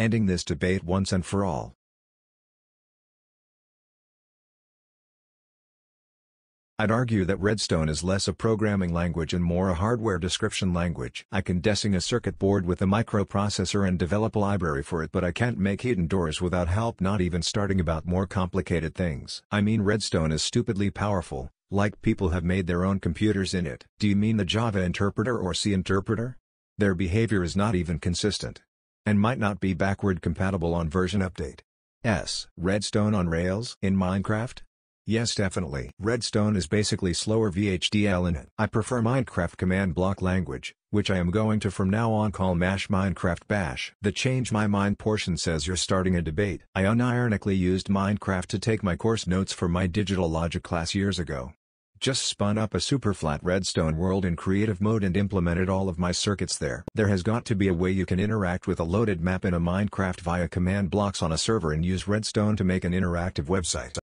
ending this debate once and for all. I'd argue that Redstone is less a programming language and more a hardware description language. I can desing a circuit board with a microprocessor and develop a library for it but I can't make hidden doors without help not even starting about more complicated things. I mean Redstone is stupidly powerful, like people have made their own computers in it. Do you mean the Java interpreter or C interpreter? Their behavior is not even consistent. And might not be backward compatible on version update. S. Redstone on Rails in Minecraft? Yes definitely. Redstone is basically slower VHDL in it. I prefer Minecraft command block language, which I am going to from now on call mash Minecraft bash. The change my mind portion says you're starting a debate. I unironically used Minecraft to take my course notes for my digital logic class years ago. Just spun up a super flat redstone world in creative mode and implemented all of my circuits there. There has got to be a way you can interact with a loaded map in a Minecraft via command blocks on a server and use redstone to make an interactive website.